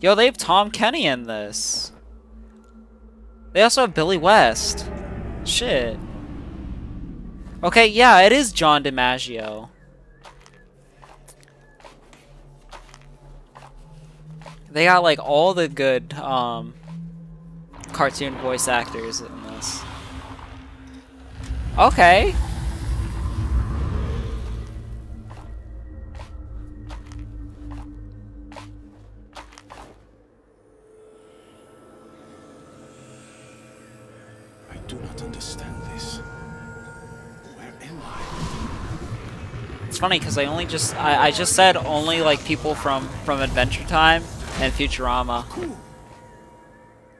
Yo, they have Tom Kenny in this. They also have Billy West. Shit. Okay, yeah, it is John DiMaggio. They got like all the good um, cartoon voice actors in this. Okay. Do not understand this. Where am I? It's funny because I only just I, I just said only like people from from Adventure Time and Futurama.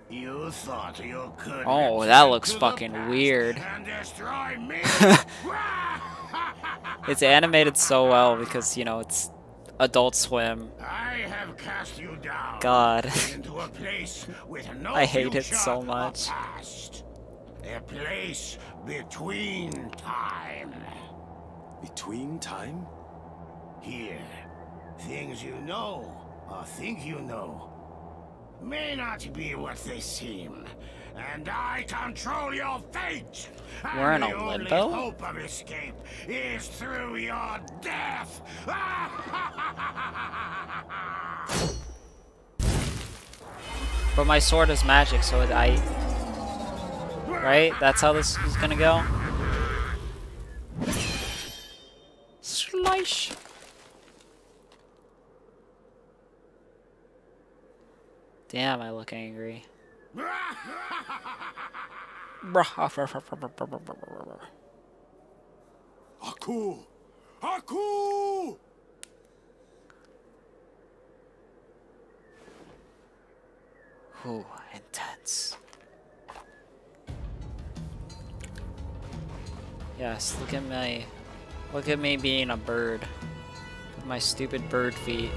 You thought you could Oh, that looks fucking weird. and destroy me? It's animated so well because you know it's Adult Swim. I have cast you down God. into a place with no I hate it so much. past. A place between time. Between time? Here, things you know or think you know may not be what they seem. And I control your fate. We're in a the only limbo? hope of escape is through your death. But my sword is magic, so it, I. Right? That's how this is gonna go? Slice! Damn, I look angry. Aku! Aku! Ooh, intense. Yes, look at my look at me being a bird. My stupid bird feet.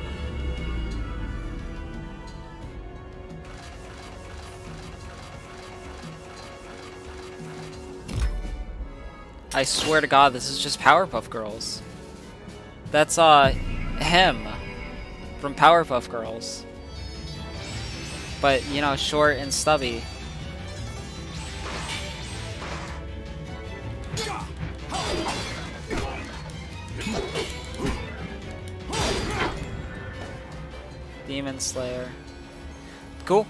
I swear to god this is just Powerpuff Girls. That's uh him from Powerpuff Girls but you know, short and stubby. Demon Slayer. Cool.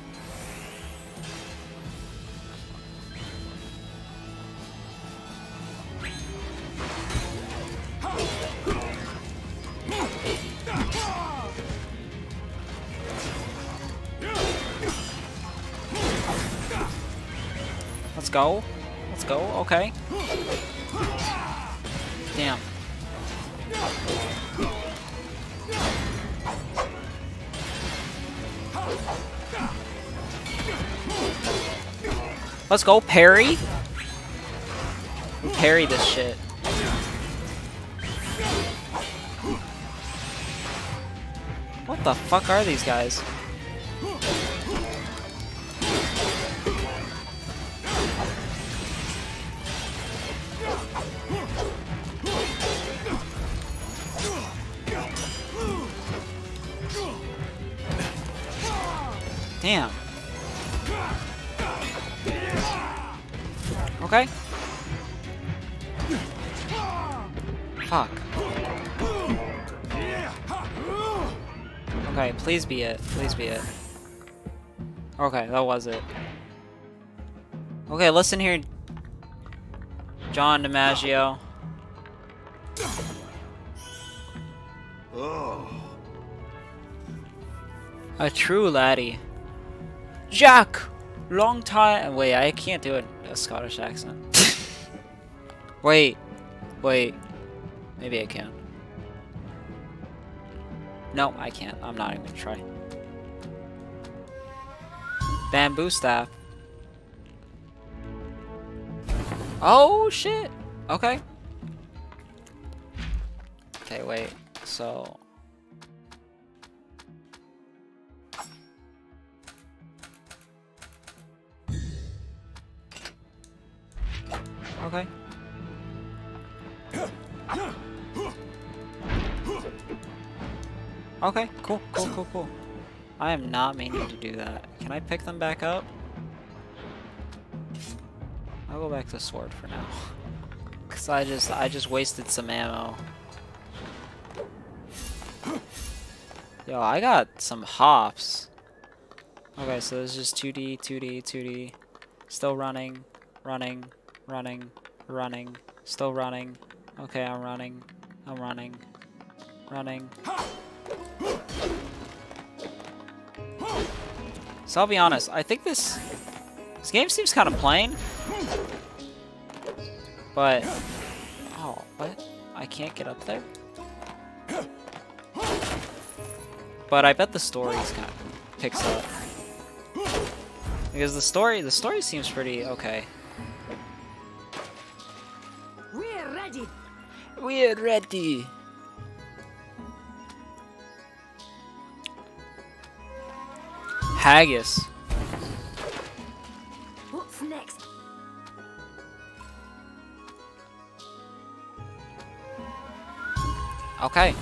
Let's go. Let's go. Okay. Damn. Let's go, parry. Parry this shit. What the fuck are these guys? Damn. Okay. Fuck. Okay, please be it. Please be it. Okay, that was it. Okay, listen here, John DiMaggio. oh, A true laddie. Jack! Long time. Wait, I can't do a, a Scottish accent. wait. Wait. Maybe I can. No, I can't. I'm not even gonna try. Bamboo staff. Oh, shit! Okay. Okay, wait. So... Okay. Okay, cool, cool, cool, cool. I am not meaning to do that. Can I pick them back up? I'll go back to sword for now. Cause I just I just wasted some ammo. Yo, I got some hops. Okay, so this is just 2D, 2D, 2D. Still running, running, running, running, still running. Okay, I'm running, I'm running, running. So I'll be honest, I think this this game seems kind of plain. But oh, what? I can't get up there. But I bet the story's kind of picks up. Because the story the story seems pretty okay. We're ready. Haggis. What's next? Okay.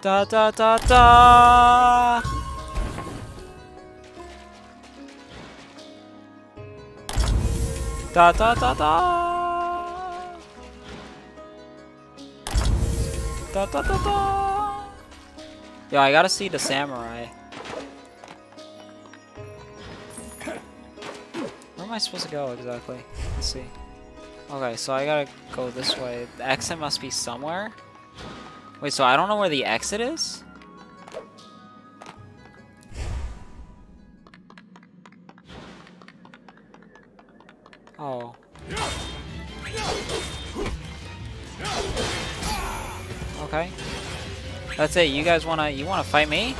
Da da da da. Da da da da. Da da da da. Yo, I gotta see the samurai. Where am I supposed to go exactly? Let's see. Okay, so I gotta go this way. The exit must be somewhere. Wait, so I don't know where the exit is? That's it. You guys wanna you wanna fight me?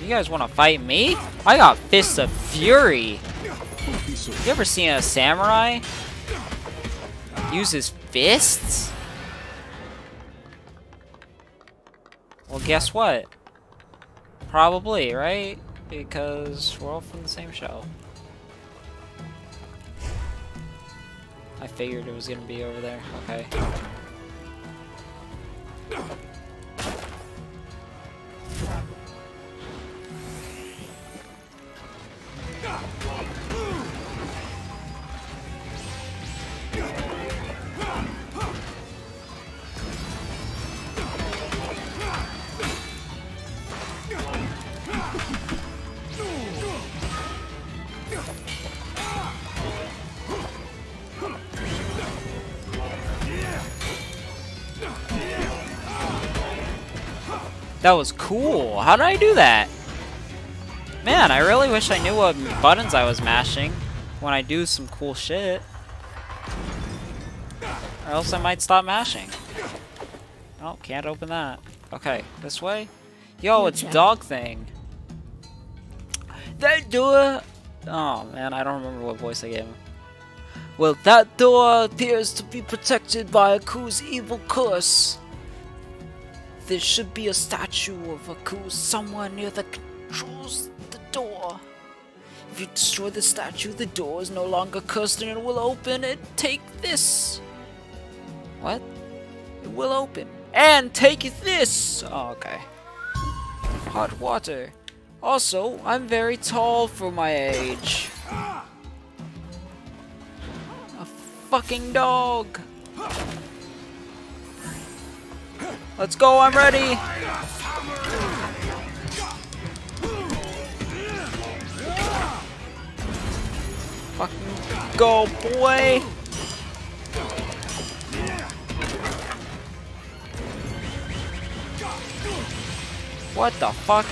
You guys wanna fight me? I got fists of fury. You ever seen a samurai use his fists? Well, guess what? Probably, right? Because we're all from the same show. I figured it was gonna be over there. Okay. That was cool. How did I do that? Man, I really wish I knew what buttons I was mashing when I do some cool shit. Or else I might stop mashing. Oh, can't open that. Okay, this way? Yo, it's Dog Thing. That door... Oh, man, I don't remember what voice I gave him. Well, that door appears to be protected by Aku's evil curse. There should be a statue of Aku somewhere near that controls the door. If you destroy the statue, the door is no longer cursed and it will open and take this. What? It will open. And take this! Oh, okay. Hot water. Also, I'm very tall for my age. A fucking dog. Let's go, I'm ready! Fucking go, boy! What the fuck?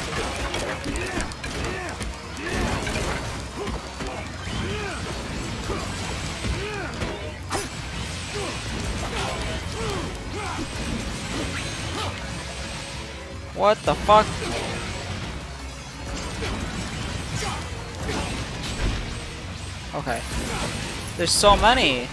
What the fuck? Okay. There's so many.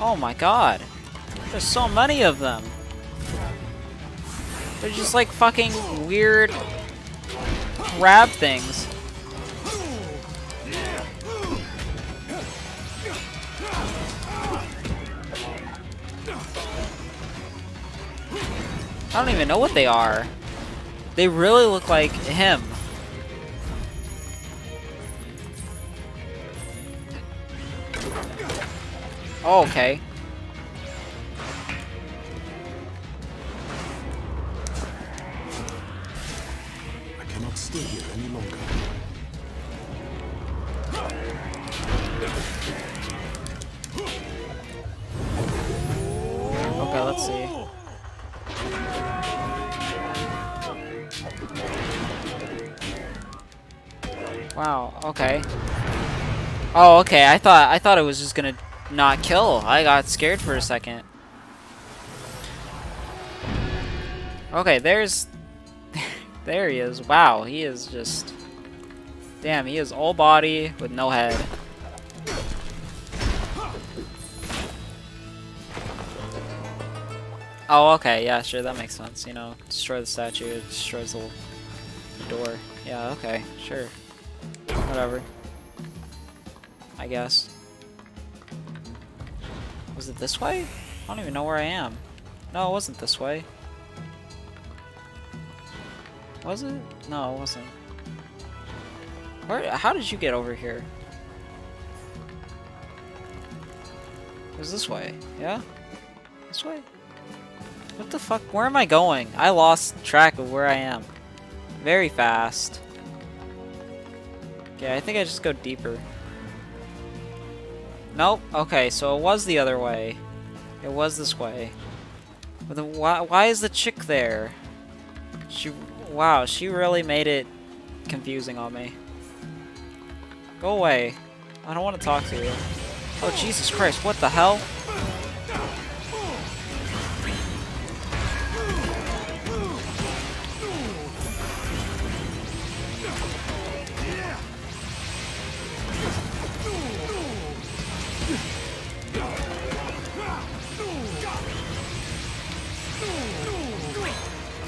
Oh my god. There's so many of them. They're just like fucking weird crab things. I don't even know what they are. They really look like him. Oh, okay. I cannot stay here any longer. Wow, okay. Oh, okay, I thought I thought it was just gonna not kill. I got scared for a second. Okay, there's there he is. Wow, he is just Damn, he is all body with no head. Oh, okay, yeah, sure, that makes sense. You know, destroy the statue, it destroys the door. Yeah, okay, sure. Whatever. I guess. Was it this way? I don't even know where I am. No, it wasn't this way. Was it? No, it wasn't. Where? How did you get over here? It was this way, yeah? This way? What the fuck? Where am I going? I lost track of where I am. Very fast. Yeah, I think I just go deeper. Nope. Okay, so it was the other way. It was this way. But then why, why is the chick there? She, wow, she really made it confusing on me. Go away. I don't want to talk to you. Oh, Jesus Christ, what the hell?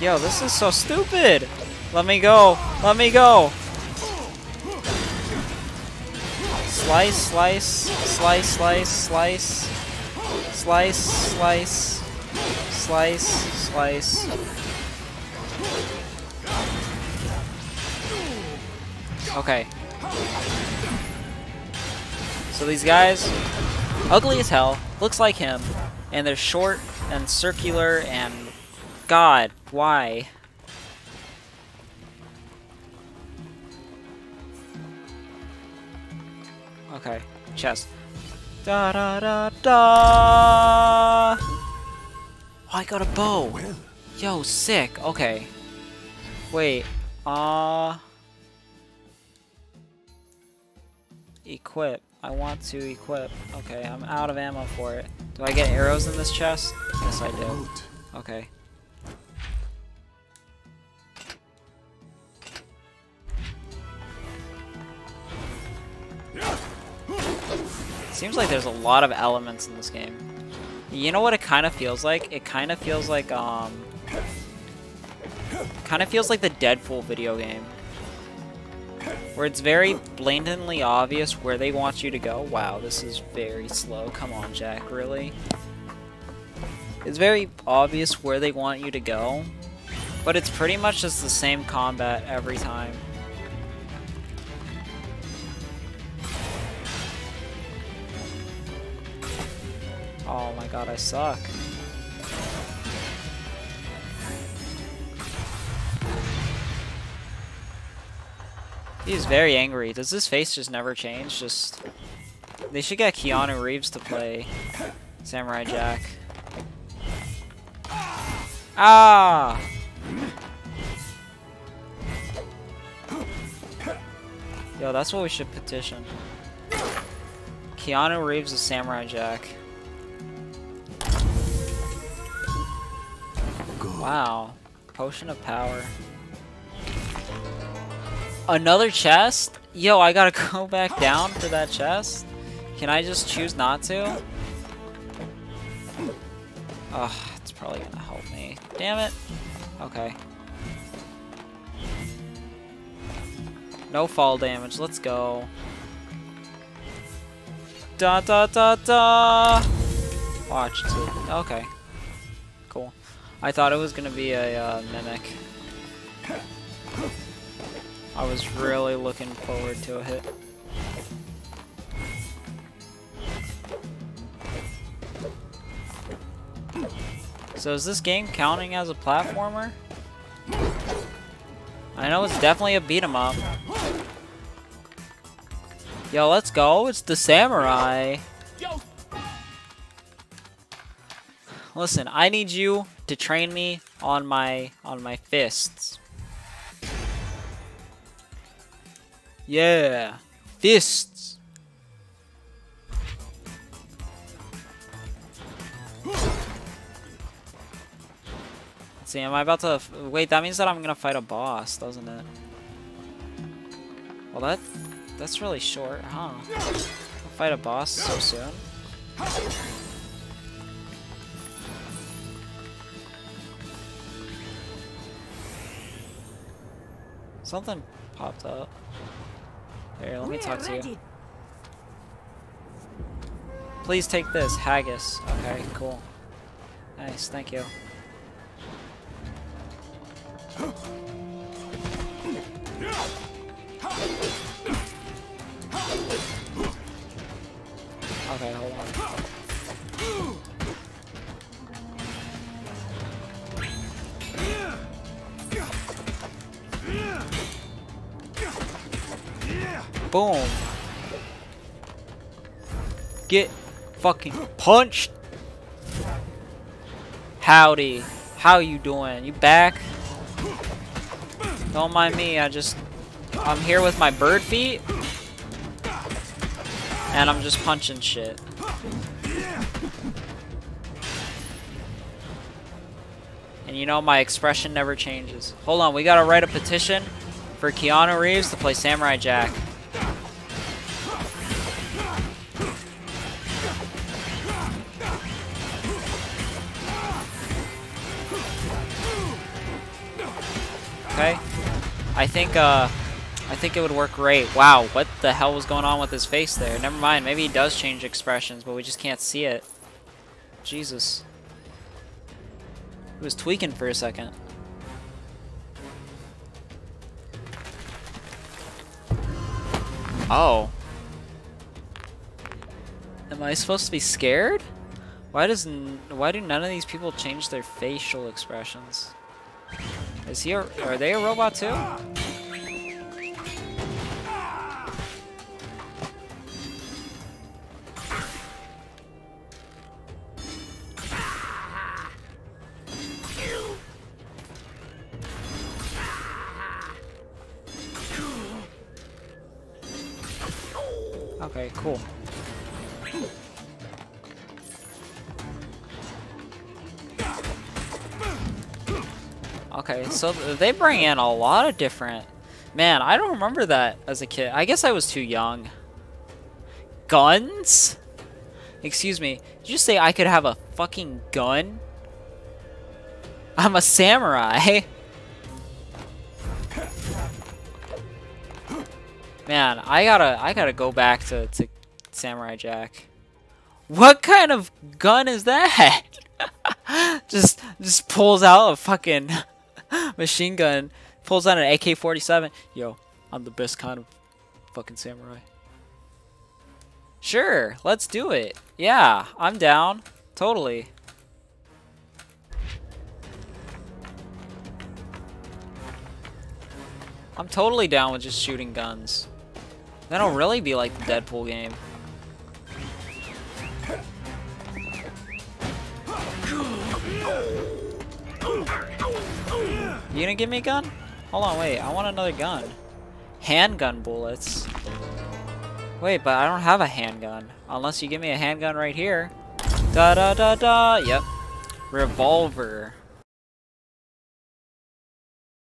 Yo, this is so stupid! Let me go! Let me go! Slice, slice, slice, slice, slice, slice, slice, slice, slice. Okay. So these guys, ugly as hell, looks like him, and they're short and circular and God, why? Okay, chest. Da da da da. Oh, I got a bow. Yo, sick. Okay. Wait. Uh. Equip. I want to equip. Okay, I'm out of ammo for it. Do I get arrows in this chest? Yes, I do. Okay. Seems like there's a lot of elements in this game. You know what it kind of feels like? It kind of feels like, um... Kind of feels like the Deadpool video game. Where it's very blatantly obvious where they want you to go. Wow, this is very slow. Come on, Jack, really? It's very obvious where they want you to go, but it's pretty much just the same combat every time. I suck. He's very angry. Does his face just never change? Just... They should get Keanu Reeves to play Samurai Jack. Ah! Yo, that's what we should petition. Keanu Reeves is Samurai Jack. Wow. Potion of power. Another chest? Yo, I gotta go back down for that chest? Can I just choose not to? Ugh, it's probably gonna help me. Damn it. Okay. No fall damage. Let's go. Da da da da. Watch. Okay. I thought it was gonna be a uh, mimic. I was really looking forward to a hit. So is this game counting as a platformer? I know it's definitely a beat 'em up. Yo, let's go. It's the samurai. Listen, I need you to train me on my on my fists. Yeah, fists. Let's see, am I about to wait? That means that I'm gonna fight a boss, doesn't it? Well, that that's really short, huh? Fight a boss so soon. Something popped up. Here, let me We're talk to you. Please take this, haggis. Okay, cool. Nice, thank you. Boom. Get fucking punched. Howdy. How you doing? You back? Don't mind me, I just... I'm here with my bird feet. And I'm just punching shit. And you know my expression never changes. Hold on, we gotta write a petition for Keanu Reeves to play Samurai Jack. Okay? I think, uh, I think it would work great. Wow, what the hell was going on with his face there? Never mind, maybe he does change expressions, but we just can't see it. Jesus. He was tweaking for a second. Oh. Am I supposed to be scared? Why does why do none of these people change their facial expressions? Is he a, are they a robot too? So they bring in a lot of different... Man, I don't remember that as a kid. I guess I was too young. Guns? Excuse me, did you say I could have a fucking gun? I'm a samurai. Man, I gotta, I gotta go back to, to Samurai Jack. What kind of gun is that? just, just pulls out a fucking machine gun, pulls out an AK-47. Yo, I'm the best kind of fucking samurai. Sure, let's do it. Yeah, I'm down. Totally. I'm totally down with just shooting guns. That'll really be like the Deadpool game. You gonna give me a gun? Hold on, wait. I want another gun. Handgun bullets. Wait, but I don't have a handgun. Unless you give me a handgun right here. Da da da da. Yep. Revolver.